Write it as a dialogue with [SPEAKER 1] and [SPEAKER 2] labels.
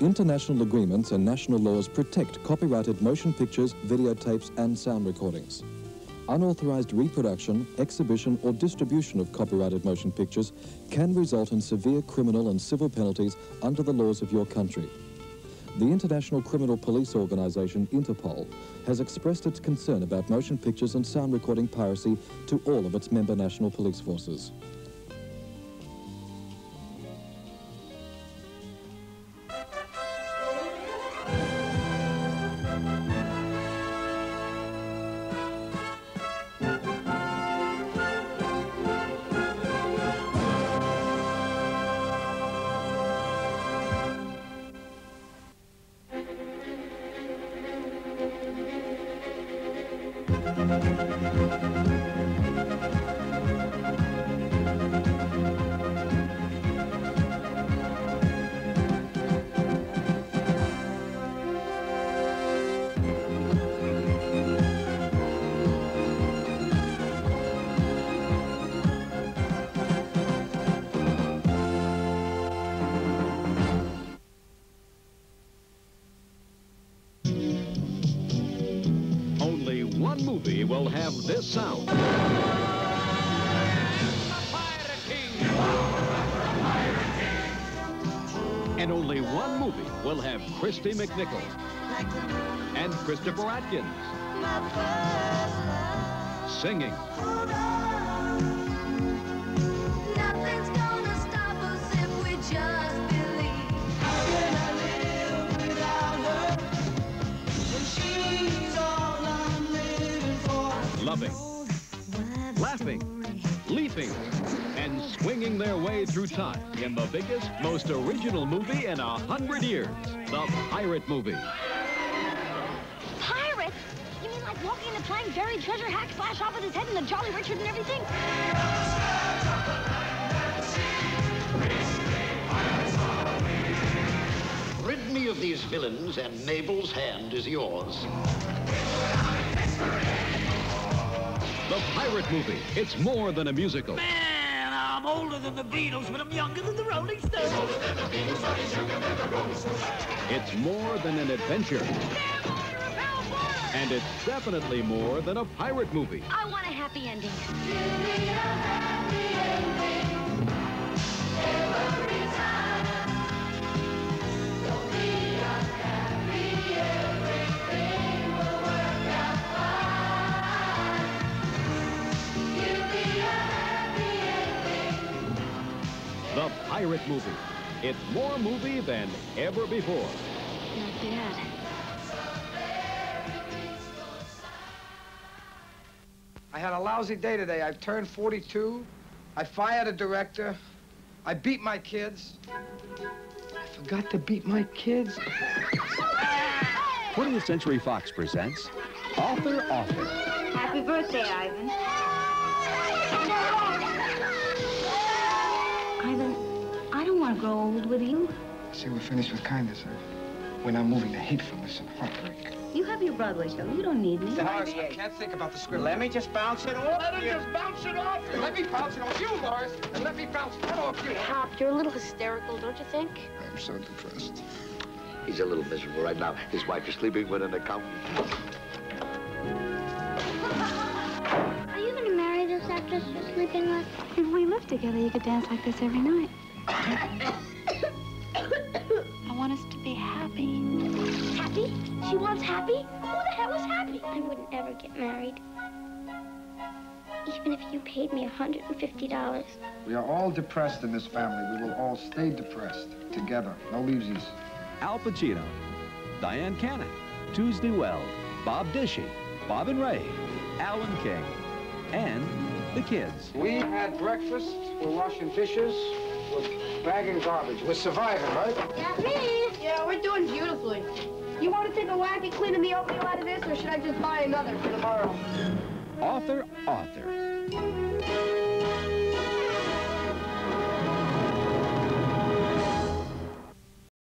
[SPEAKER 1] International agreements and national laws protect copyrighted motion pictures, videotapes and sound recordings. Unauthorized reproduction, exhibition or distribution of copyrighted motion pictures can result in severe criminal and civil penalties under the laws of your country. The International Criminal Police Organization, Interpol, has expressed its concern about motion pictures and sound recording piracy to all of its member national police forces.
[SPEAKER 2] Will have this sound. Movie will have Kristy McNichol and Christopher Atkins singing.
[SPEAKER 3] Nothing's gonna stop us if we just believe. How can I live without her? When she's all I'm living for.
[SPEAKER 2] loving, laughing, leaping, and swinging their way through time in the biggest, most original movie in a hundred years, the Pirate Movie.
[SPEAKER 4] Pirate? You mean like walking the plank, buried treasure, hack, slash off with his head, and the Jolly Richard and everything?
[SPEAKER 5] Rid me of these villains, and Mabel's hand is yours.
[SPEAKER 2] Pirate Movie. It's more than a musical.
[SPEAKER 6] Man, I'm older than the Beatles, but I'm younger than the Rolling Stones.
[SPEAKER 2] It's more than an adventure. And it's definitely more than a pirate movie.
[SPEAKER 4] I want a happy ending.
[SPEAKER 2] Pirate Movie. It's more movie than ever before.
[SPEAKER 4] Not bad.
[SPEAKER 7] I had a lousy day today. I've turned 42. I fired a director. I beat my kids. I forgot to beat my kids.
[SPEAKER 8] 20th Century Fox presents Author Author.
[SPEAKER 9] Happy birthday, Ivan. Ivan, want to grow old with you.
[SPEAKER 7] See, we're finished with kindness, sir. We're now moving to hatefulness and heartbreak.
[SPEAKER 9] You have your Broadway show. You don't need me.
[SPEAKER 7] Morris, I can't think about the script.
[SPEAKER 6] Let me just bounce it off.
[SPEAKER 7] Let him just bounce it off you. Let me bounce it off you, Morris. And let me bounce it off you.
[SPEAKER 4] Pop, you're a little hysterical, don't you think?
[SPEAKER 7] I'm so depressed.
[SPEAKER 5] He's a little miserable right now. His wife is sleeping with an accountant.
[SPEAKER 4] Are you going to marry this actress you're sleeping with?
[SPEAKER 9] If we lived together, you could dance like this every night. I want us to be happy.
[SPEAKER 4] Happy? She wants happy? Who the hell is happy? I wouldn't ever get married. Even if you paid me $150.
[SPEAKER 7] We are all depressed in this family. We will all stay depressed together. No leavesies.
[SPEAKER 8] Al Pacino, Dyan Cannon, Tuesday Weld, Bob Dishy, Bob and Ray, Alan King, and the kids.
[SPEAKER 7] We had breakfast. We're washing dishes. We're bagging garbage. We're surviving, right?
[SPEAKER 4] Not me.
[SPEAKER 9] Yeah, we're doing beautifully. You want to take a whack at cleaning the oatmeal out of this, or should I just buy another for tomorrow?
[SPEAKER 8] Author Author.